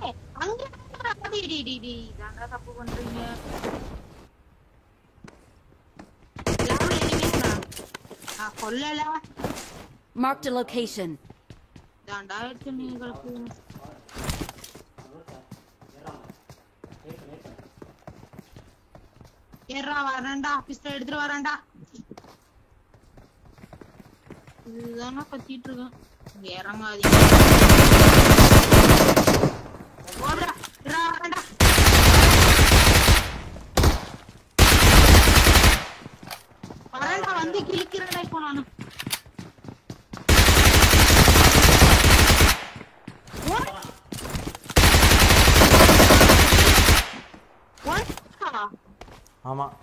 ஏய், அங்க இருக்கிற அடி, டி, டி, டி. இதான்டா தப்பு பண்றீங்க level enemies டா. நான் கொல்லல Marked a location. இதான்டா எடுத்து நீங்க கிடக்குங்க ஏறா வரேன்டா பிஸ்டல் எடுத்துட்டு வரேன்டா இதுதானே கத்திட்டு இருக்கேன் இங்க இறங்காதீங்க வரேன்டா வந்து கிழிக்கிறேன்டா இப்போ நானு? ஆமாம்